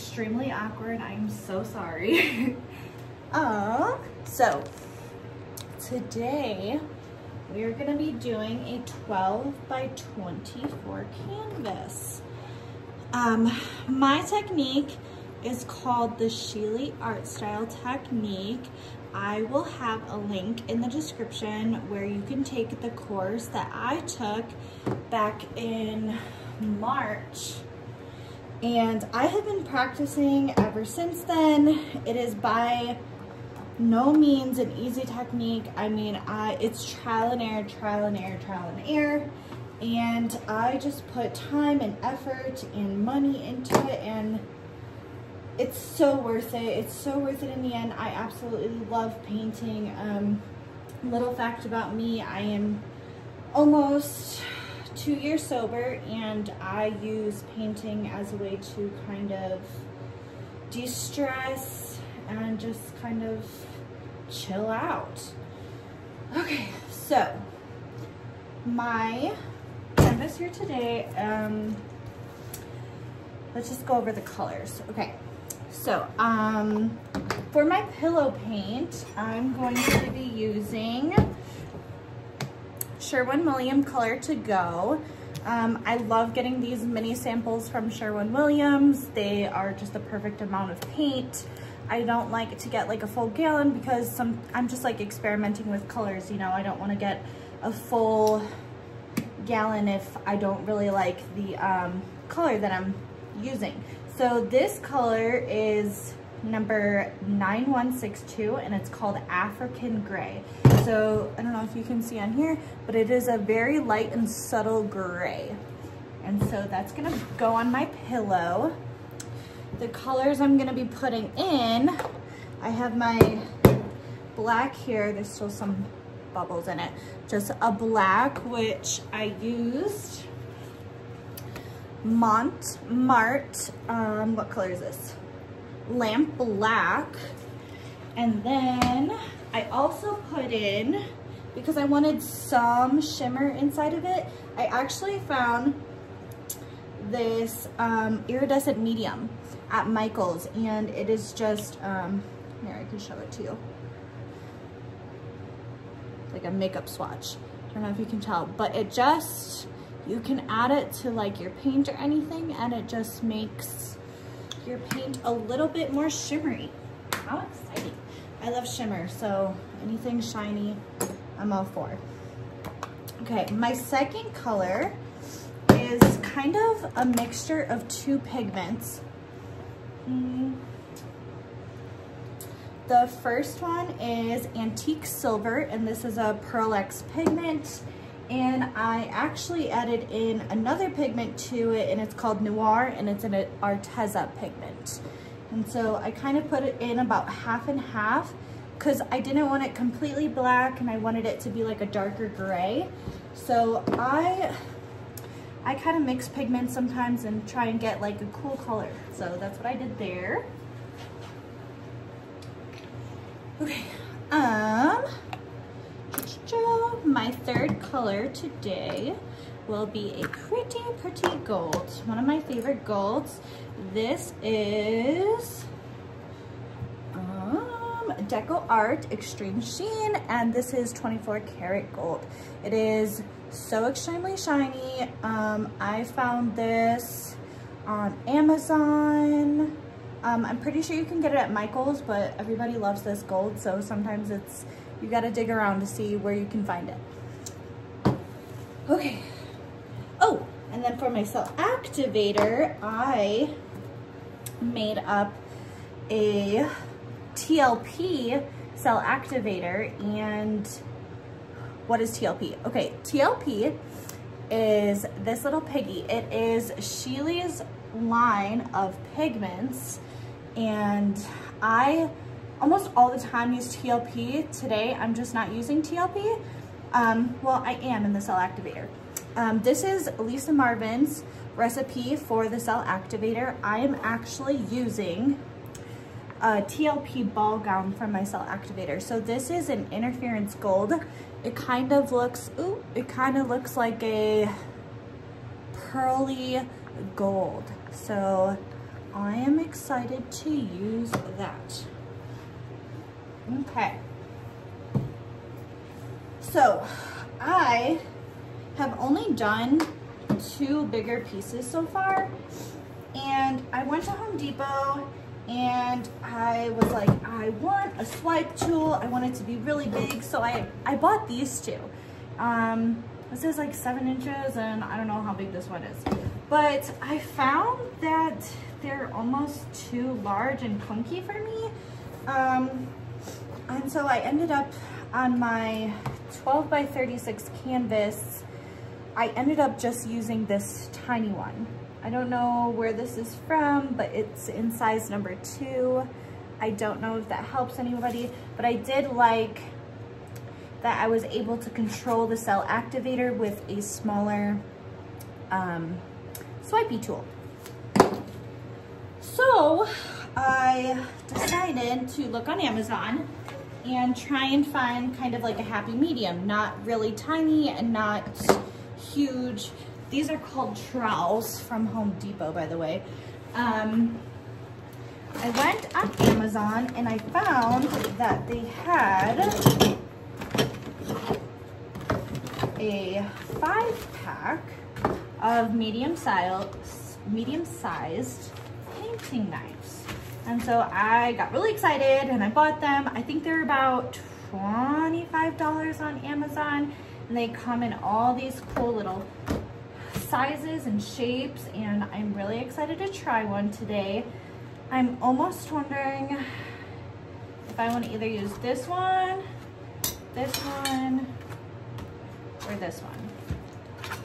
extremely awkward, I'm so sorry. uh, so, today we are gonna be doing a 12 by 24 canvas. Um, my technique is called the Shelee Art Style Technique. I will have a link in the description where you can take the course that I took back in March. And I have been practicing ever since then. It is by no means an easy technique. I mean, I, it's trial and error, trial and error, trial and error. And I just put time and effort and money into it and it's so worth it. It's so worth it in the end. I absolutely love painting. Um, little fact about me, I am almost two years sober and I use painting as a way to kind of de-stress and just kind of chill out. Okay, so my canvas here today, um, let's just go over the colors. Okay, so, um, for my pillow paint, I'm going to be using Sherwin-Williams Color to Go. Um, I love getting these mini samples from Sherwin-Williams. They are just the perfect amount of paint. I don't like to get like a full gallon because some I'm just like experimenting with colors, you know. I don't want to get a full gallon if I don't really like the um, color that I'm using. So this color is number 9162 and it's called African Gray. So I don't know if you can see on here, but it is a very light and subtle gray. And so that's gonna go on my pillow. The colors I'm gonna be putting in, I have my black here, there's still some bubbles in it. Just a black, which I used Mont Marte, um, what color is this? Lamp Black. And then I also put in, because I wanted some shimmer inside of it, I actually found this um, iridescent medium at Michael's and it is just, um, here I can show it to you. Like a makeup swatch. I don't know if you can tell, but it just, you can add it to like your paint or anything and it just makes your paint a little bit more shimmery. How exciting. I love shimmer, so anything shiny, I'm all for. Okay, my second color is kind of a mixture of two pigments. Mm. The first one is Antique Silver, and this is a Pearl Ex pigment and I actually added in another pigment to it and it's called Noir and it's an Arteza pigment. And so I kind of put it in about half and half because I didn't want it completely black and I wanted it to be like a darker gray. So I I kind of mix pigments sometimes and try and get like a cool color. So that's what I did there. Okay, um, my third color today will be a pretty, pretty gold. One of my favorite golds. This is um, Deco Art Extreme Sheen, and this is 24 karat gold. It is so extremely shiny. Um, I found this on Amazon. Um, I'm pretty sure you can get it at Michael's, but everybody loves this gold, so sometimes it's you gotta dig around to see where you can find it. Okay. Oh, and then for my cell activator, I made up a TLP cell activator and what is TLP? Okay, TLP is this little piggy. It is Shelee's line of pigments and I almost all the time use TLP. Today, I'm just not using TLP. Um, well, I am in the cell activator. Um, this is Lisa Marvin's recipe for the cell activator. I am actually using a TLP ball gown from my cell activator. So this is an interference gold. It kind of looks, ooh, it kind of looks like a pearly gold. So I am excited to use that. Okay. So I have only done two bigger pieces so far. And I went to Home Depot and I was like, I want a swipe tool. I want it to be really big. So I, I bought these two. Um, this is like seven inches and I don't know how big this one is. But I found that they're almost too large and clunky for me. Um, and so I ended up on my 12 by 36 canvas, I ended up just using this tiny one. I don't know where this is from, but it's in size number two. I don't know if that helps anybody, but I did like that I was able to control the cell activator with a smaller um, swipey tool. So I decided to look on Amazon and try and find kind of like a happy medium, not really tiny and not huge. These are called trowels from Home Depot, by the way. Um, I went on Amazon and I found that they had a five pack of medium size, medium sized painting knives. And so I got really excited and I bought them. I think they're about $25 on Amazon and they come in all these cool little sizes and shapes and I'm really excited to try one today. I'm almost wondering if I want to either use this one, this one, or this one.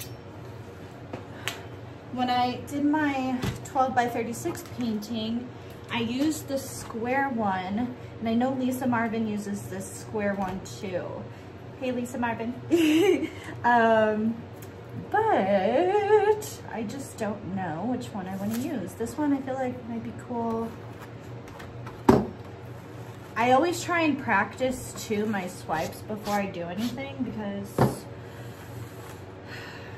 When I did my 12 by 36 painting, I used the square one, and I know Lisa Marvin uses this square one too. Hey, Lisa Marvin. um, but I just don't know which one I want to use. This one I feel like might be cool. I always try and practice too my swipes before I do anything because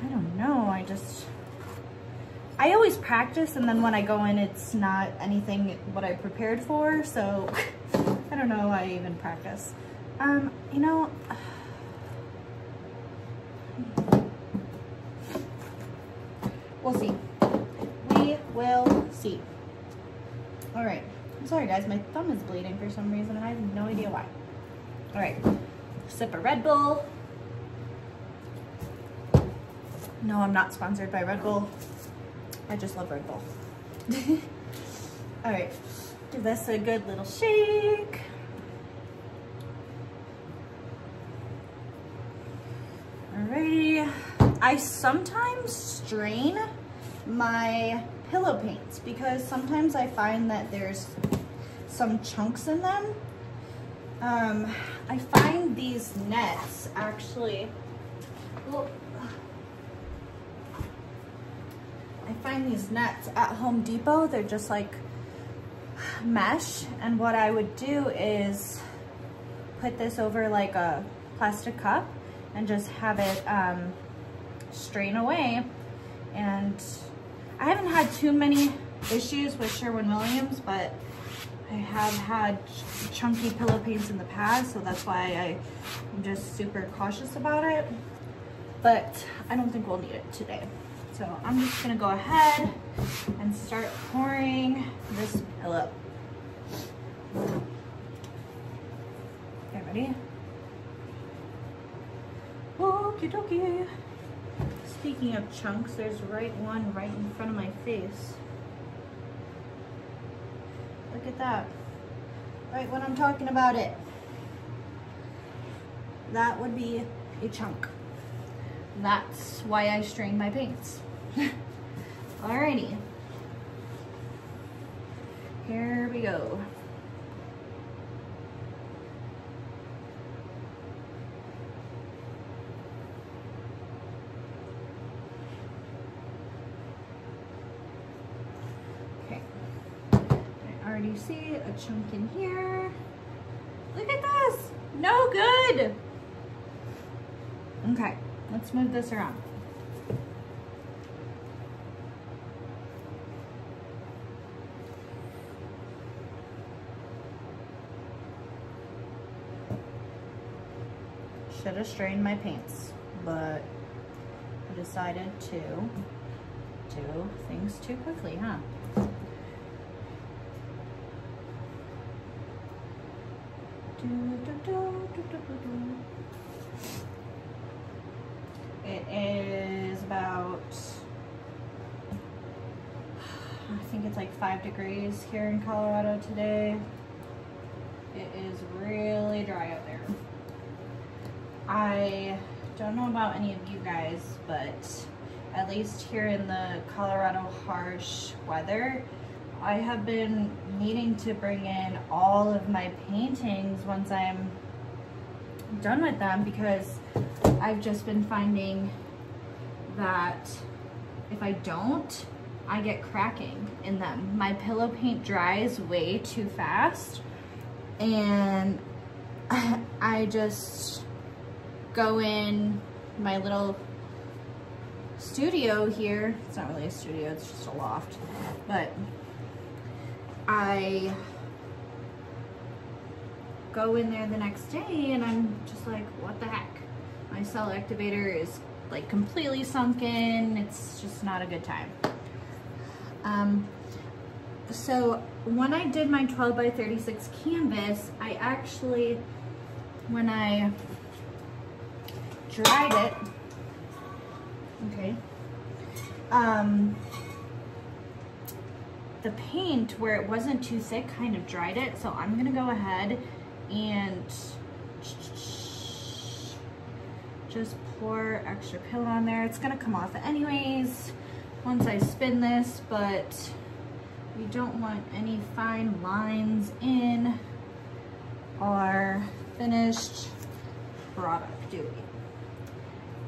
I don't know, I just I always practice and then when I go in, it's not anything what I prepared for. So I don't know why I even practice. Um, you know, we'll see. We will see. All right. I'm sorry guys, my thumb is bleeding for some reason and I have no idea why. All right, sip a Red Bull. No, I'm not sponsored by Red Bull. I just love Red Bull. All right, give this a good little shake. Alrighty. I sometimes strain my pillow paints because sometimes I find that there's some chunks in them. Um, I find these nets actually, well, I find these nets at Home Depot. They're just like mesh. And what I would do is put this over like a plastic cup and just have it um, strain away. And I haven't had too many issues with Sherwin-Williams, but I have had chunky pillow paints in the past, so that's why I, I'm just super cautious about it. But I don't think we'll need it today. So I'm just gonna go ahead and start pouring this pillow. Okay, ready? Okie dokie. Speaking of chunks, there's right one right in front of my face. Look at that. Right when I'm talking about it. That would be a chunk. That's why I strain my paints. Alrighty. Here we go. Okay. I already see a chunk in here. Look at this, no good. Okay, let's move this around. Strained my paints, but I decided to do things too quickly, huh? It is about, I think it's like five degrees here in Colorado today. It is really dry there. I don't know about any of you guys, but at least here in the Colorado harsh weather, I have been needing to bring in all of my paintings once I'm done with them because I've just been finding that if I don't, I get cracking in them. My pillow paint dries way too fast and I just go in my little studio here. It's not really a studio, it's just a loft. But I go in there the next day and I'm just like, what the heck? My cell activator is like completely sunken. It's just not a good time. Um, so when I did my 12 by 36 canvas, I actually, when I dried it, okay, um, the paint where it wasn't too thick kind of dried it. So I'm gonna go ahead and just pour extra pill on there. It's gonna come off anyways once I spin this, but we don't want any fine lines in our finished product, do we?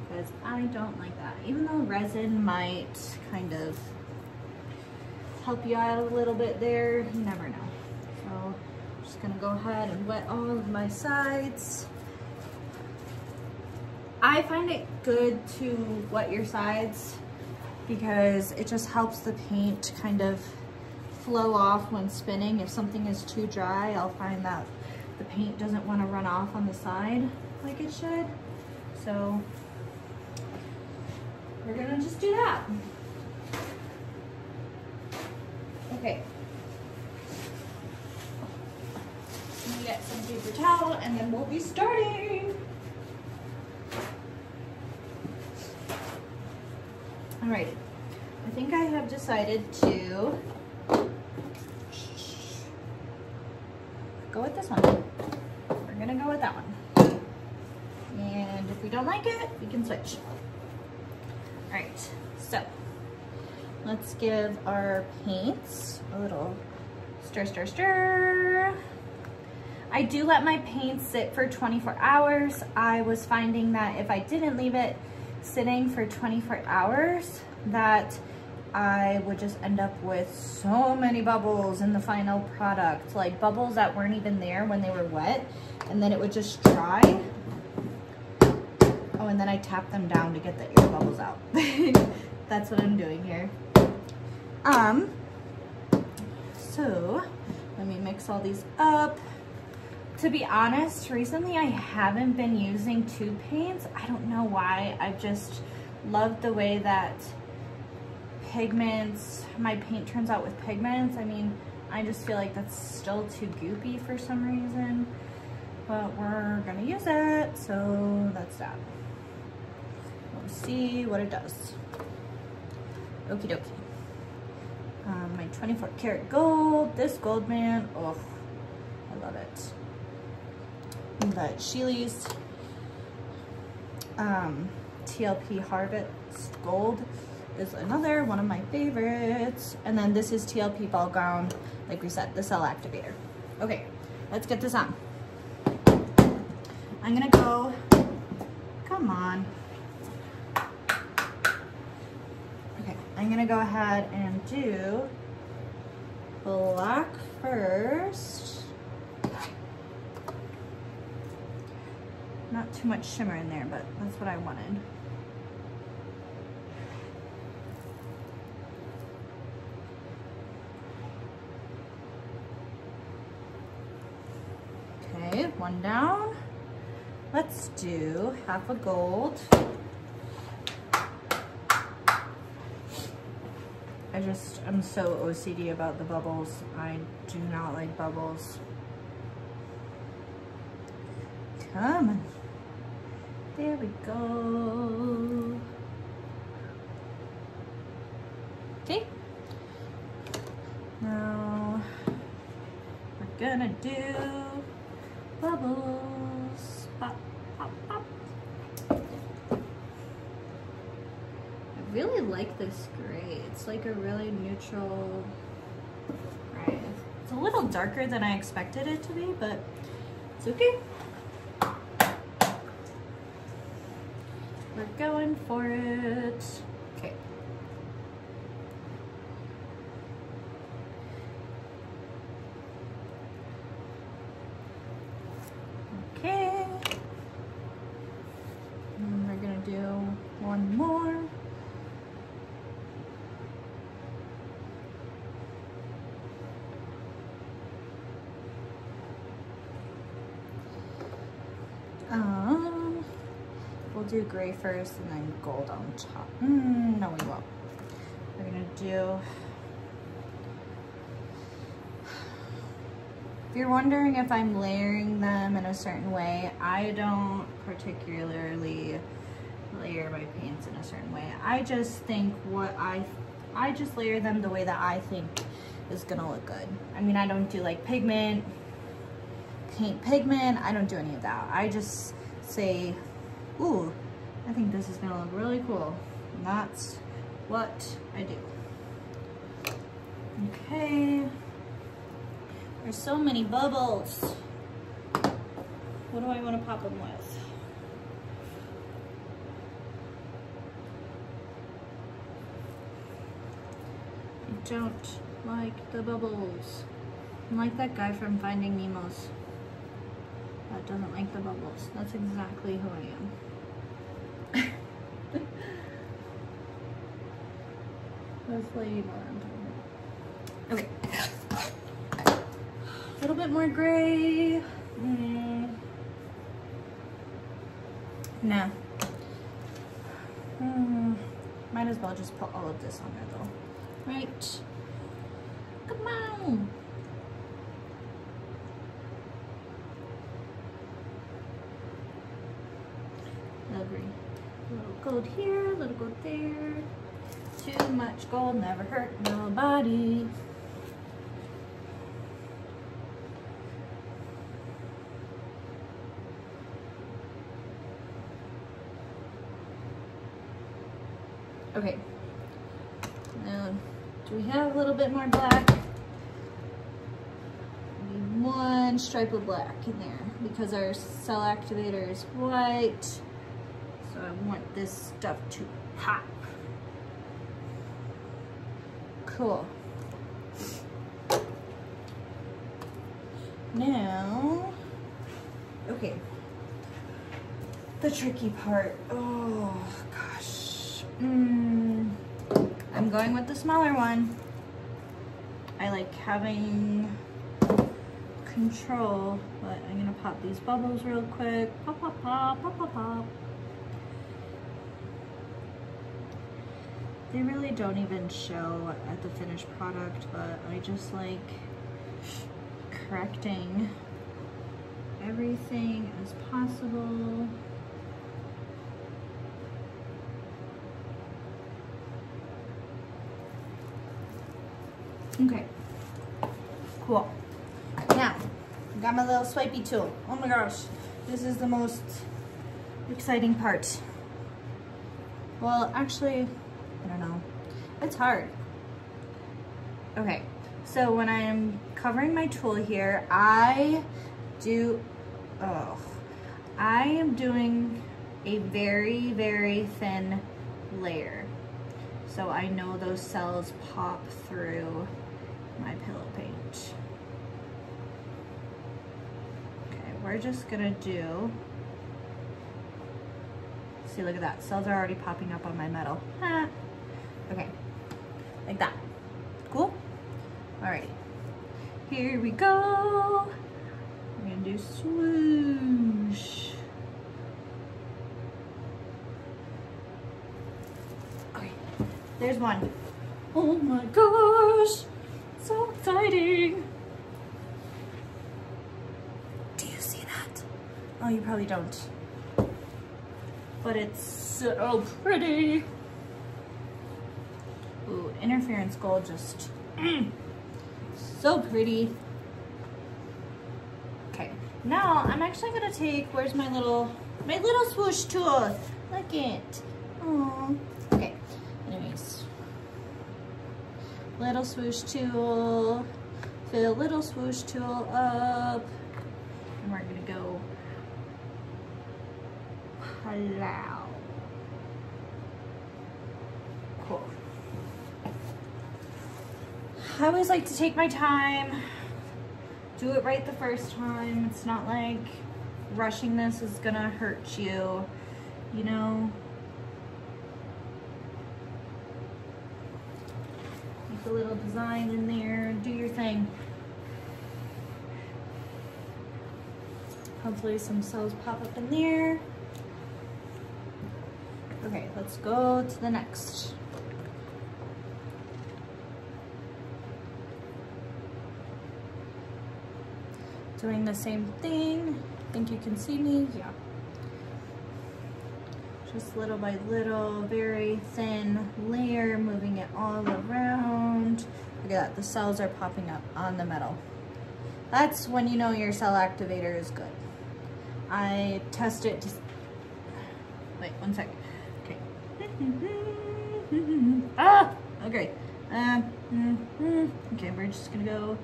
Because I don't like that. Even though resin might kind of help you out a little bit there, you never know. So I'm just gonna go ahead and wet all of my sides. I find it good to wet your sides because it just helps the paint kind of flow off when spinning. If something is too dry, I'll find that the paint doesn't want to run off on the side like it should. So we're gonna just do that. Okay. Get some paper towel and then we'll be starting. All right, I think I have decided to go with this one. We're gonna go with that one. And if we don't like it, we can switch. So let's give our paints a little stir, stir, stir. I do let my paint sit for 24 hours. I was finding that if I didn't leave it sitting for 24 hours, that I would just end up with so many bubbles in the final product, like bubbles that weren't even there when they were wet, and then it would just dry. And then I tap them down to get the air bubbles out. That's what I'm doing here. Um, so let me mix all these up. To be honest, recently I haven't been using tube paints. I don't know why. I've just loved the way that pigments, my paint turns out with pigments. I mean, I just feel like that's still too goopy for some reason, but we're gonna use it, so that's that. See what it does. Okie dokie. Um, my 24 karat gold, this gold man, oh, I love it. But Shelee's um, TLP Harvest Gold is another one of my favorites. And then this is TLP Ball Gown, like we said, the cell activator. Okay, let's get this on. I'm gonna go, come on. Okay, I'm gonna go ahead and do black first. Not too much shimmer in there, but that's what I wanted. Okay, one down. Let's do half a gold. I just, I'm so OCD about the bubbles. I do not like bubbles. Come on. There we go. Okay. Now, we're gonna do bubbles. Pop, pop, pop. I really like this gray. It's like a really neutral gray. It's a little darker than I expected it to be, but it's okay. We're going for it. Okay. Okay. And we're gonna do one more. Um, we'll do gray first and then gold on top. Mm, no, we won't. We're gonna do. If you're wondering if I'm layering them in a certain way, I don't particularly layer my paints in a certain way. I just think what I, I just layer them the way that I think is gonna look good. I mean, I don't do like pigment, paint pigment. I don't do any of that. I just say, ooh, I think this is gonna look really cool. And that's what I do. Okay. There's so many bubbles. What do I want to pop them with? I don't like the bubbles. I'm like that guy from Finding Nemo's that doesn't like the bubbles. That's exactly who I am. That's Lady Okay. A little bit more gray. Mm. No. Mm. Might as well just put all of this on there though. Right. Come on. Lovely. A little gold here, a little gold there. Too much gold never hurt nobody. Okay. Now, do we have a little bit more black? one stripe of black in there because our cell activator is white. So I want this stuff to pop. Cool. Now, okay, the tricky part. Oh, gosh. Mm, I'm going with the smaller one. I like having control, but I'm gonna pop these bubbles real quick. Pop, pop, pop, pop, pop, pop. They really don't even show at the finished product, but I just like correcting everything as possible. Okay, cool. Now, got my little swipey tool. Oh my gosh, this is the most exciting part. Well, actually, I don't know. It's hard. Okay, so when I'm covering my tool here, I do, oh, I am doing a very, very thin layer. So I know those cells pop through my pillow paint. Okay, we're just gonna do, see, look at that. Cells are already popping up on my metal. Ah. Okay, like that. Cool? Alrighty. Here we go. We're gonna do swoosh. Okay, there's one. Oh my gosh, so exciting. Do you see that? Oh, you probably don't. But it's so pretty. Interference gold just, so pretty. Okay, now I'm actually gonna take, where's my little, my little swoosh tool? Look it. Oh, okay, anyways. Little swoosh tool, fill little swoosh tool up, and we're gonna go, hello. Cool. I always like to take my time, do it right the first time. It's not like rushing this is gonna hurt you, you know? Make a little design in there, do your thing. Hopefully some cells pop up in there. Okay, let's go to the next. Doing the same thing. I Think you can see me? Yeah. Just little by little, very thin layer, moving it all around. Look at that, the cells are popping up on the metal. That's when you know your cell activator is good. I test it to, wait, one sec. Okay. ah, okay. Uh, mm, mm. Okay, we're just gonna go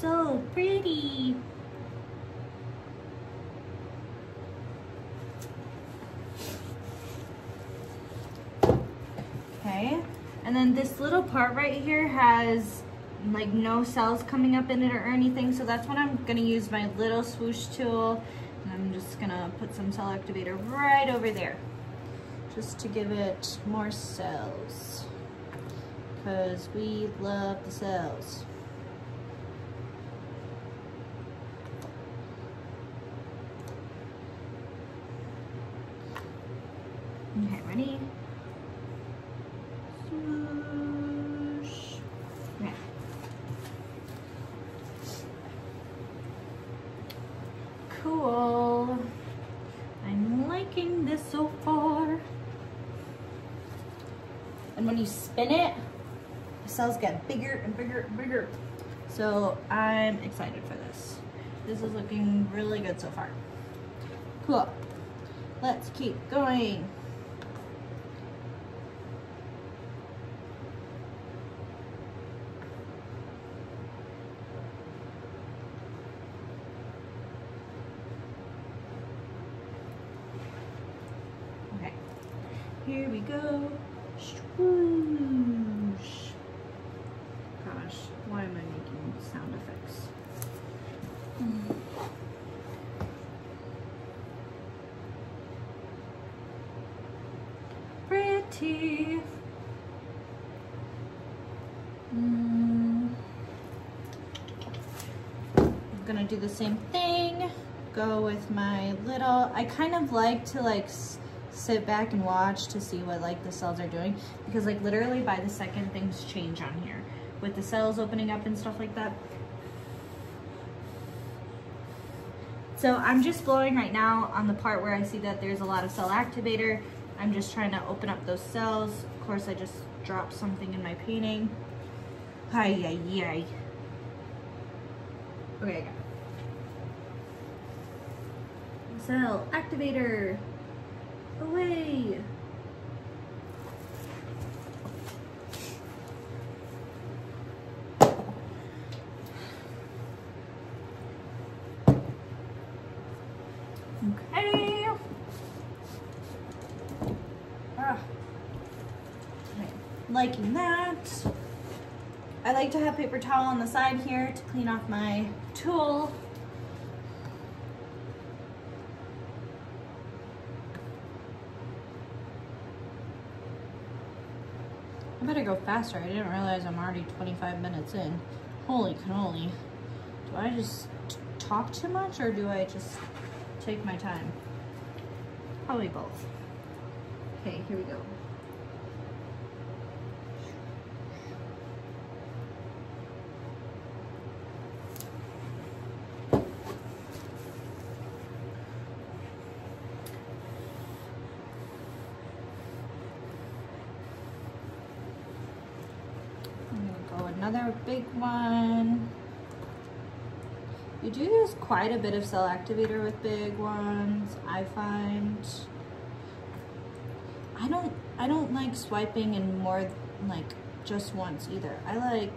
So pretty. Okay, and then this little part right here has like no cells coming up in it or anything, so that's when I'm gonna use my little swoosh tool and I'm just gonna put some cell activator right over there just to give it more cells because we love the cells. Okay, ready? cool. I'm liking this so far. And when you spin it, the cells get bigger and bigger and bigger. So I'm excited for this. This is looking really good so far. Cool. Let's keep going. Okay. Here we go. Swoosh. Gosh, why am I making sound effects? Pretty. Mm. I'm gonna do the same thing. Go with my little, I kind of like to like sit back and watch to see what like the cells are doing because like literally by the second things change on here with the cells opening up and stuff like that. So I'm just blowing right now on the part where I see that there's a lot of cell activator. I'm just trying to open up those cells. Of course, I just dropped something in my painting. Hi, yi, yi. Okay, I got it. Cell activator away. Liking that. I like to have paper towel on the side here to clean off my tool. I better go faster. I didn't realize I'm already 25 minutes in. Holy cannoli. Do I just talk too much or do I just take my time? Probably both. Okay, here we go. another big one. You do use quite a bit of cell activator with big ones, I find. I don't I don't like swiping in more like just once either. I like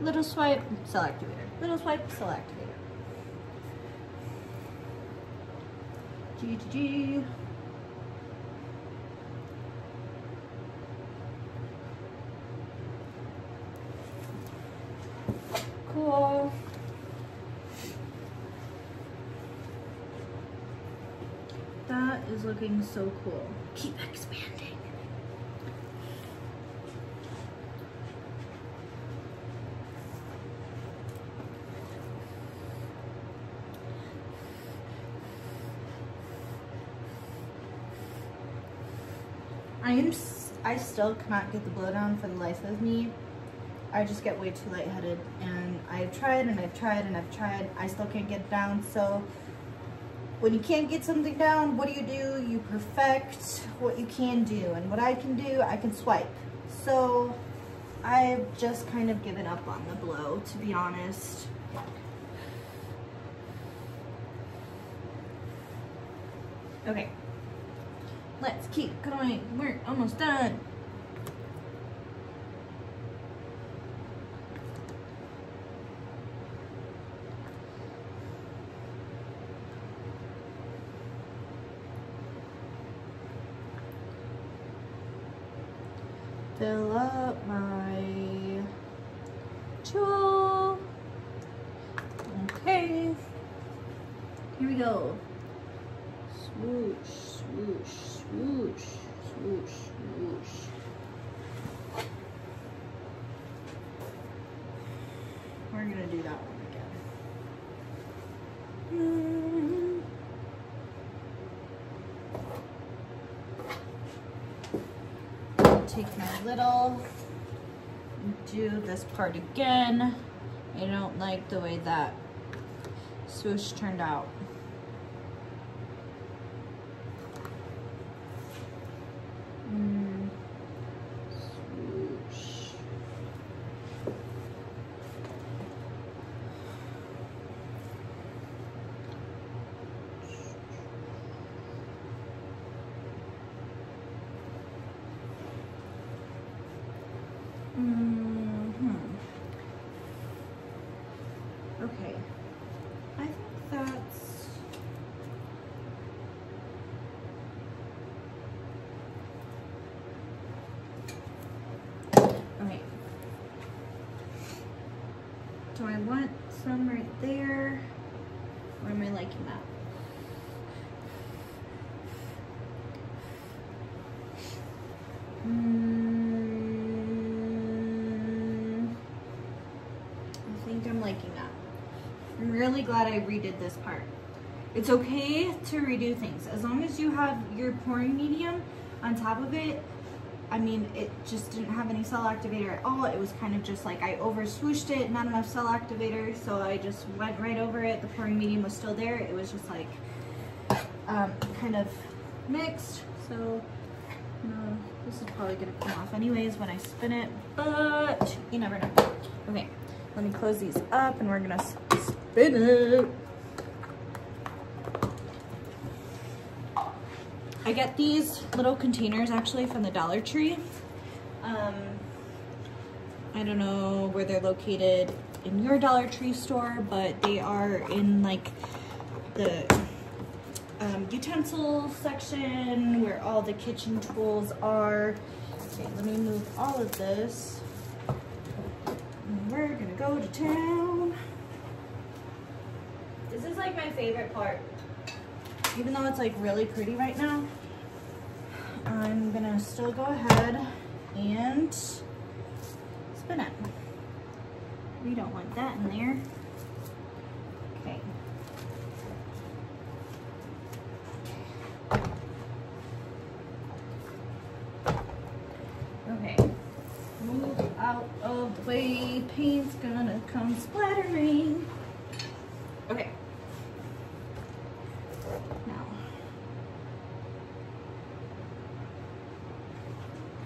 little swipe, cell activator. Little swipe, cell activator. G G G. cool. That is looking so cool. Keep expanding. I am, I still cannot get the blow down for the life of me. I just get way too lightheaded and I've tried and I've tried and I've tried. I still can't get it down. So when you can't get something down, what do you do? You perfect what you can do. And what I can do, I can swipe. So I've just kind of given up on the blow, to be honest. Okay, let's keep going. We're almost done. Fill up my tool. Okay, here we go. Swoosh, swoosh, swoosh, swoosh, swoosh. We're gonna do that one again. take my little, do this part again. I don't like the way that swoosh turned out. So I some right there. Or am I liking that? Mm, I think I'm liking that. I'm really glad I redid this part. It's okay to redo things. As long as you have your pouring medium on top of it, I mean, it just didn't have any cell activator at all. It was kind of just like I over swooshed it, not enough cell activator, so I just went right over it. The pouring medium was still there. It was just like um, kind of mixed. So this is probably gonna come off anyways when I spin it, but you never know. Okay, let me close these up and we're gonna spin it. I get these little containers actually from the Dollar Tree. Um, I don't know where they're located in your Dollar Tree store, but they are in like the um, utensil section where all the kitchen tools are. Okay, let me move all of this. And we're gonna go to town. This is like my favorite part. Even though it's like really pretty right now, I'm gonna still go ahead and spin it. We don't want that in there. Okay. Okay. Move out of the way. Paint's gonna come splattering. Okay. Now.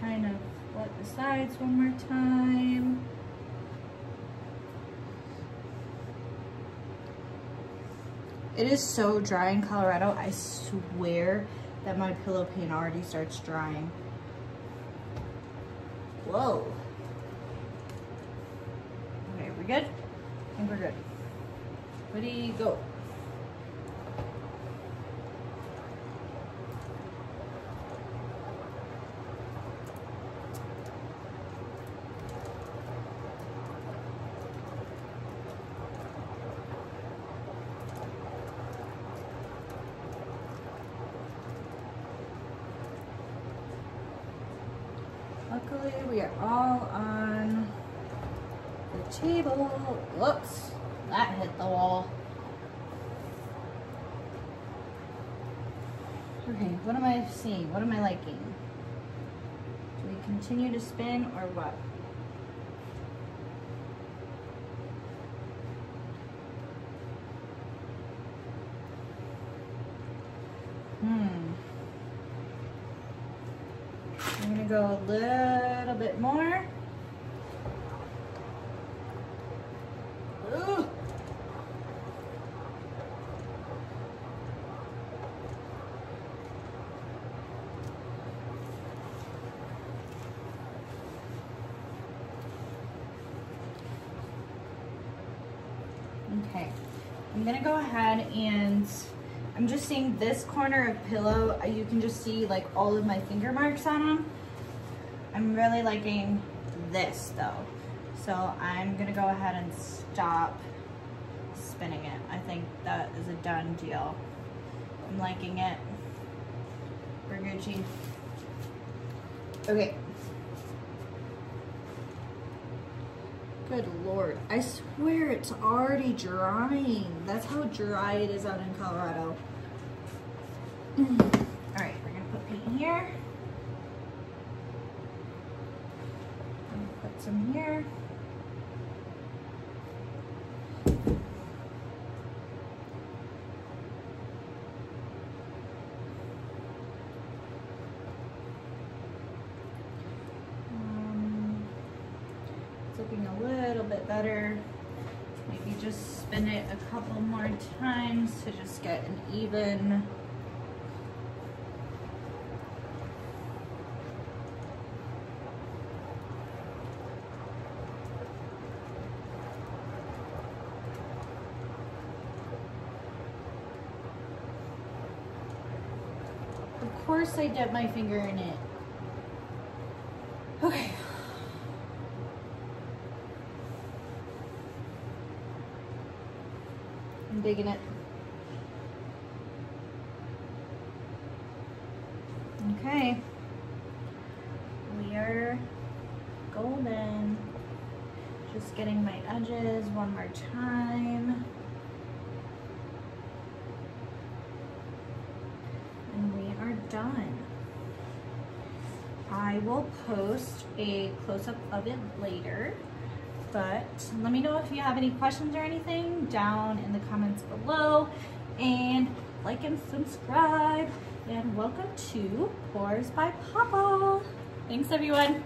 Kind of wet the sides one more time. It is so dry in Colorado. I swear that my pillow paint already starts drying. Whoa. Okay, we're good? I think we're good. Ready, go. Luckily, we are all on the table. Whoops, that hit the wall. Okay, what am I seeing? What am I liking? Do we continue to spin or what? Hmm. I'm gonna go a little bit more. Ooh. Okay, I'm gonna go ahead and I'm just seeing this corner of pillow. uh, You can just see like all of my finger marks on them. I'm really liking this though. So I'm gonna go ahead and stop spinning it. I think that is a done deal. I'm liking it. We're Gucci. Okay. Good lord. I swear it's already drying. That's how dry it is out in Colorado. Alright, we're gonna put paint here. Put some here. Um, it's looking a little bit better. Maybe just spin it a couple more times to just get an even Of course I dip my finger in it. I'm digging it. Okay. We are golden. Just getting my edges one more time. And we are done. I will post a close-up of it later. But let me know if you have any questions or anything down in the comments below. And like and subscribe. And welcome to Pours by Papa. Thanks everyone.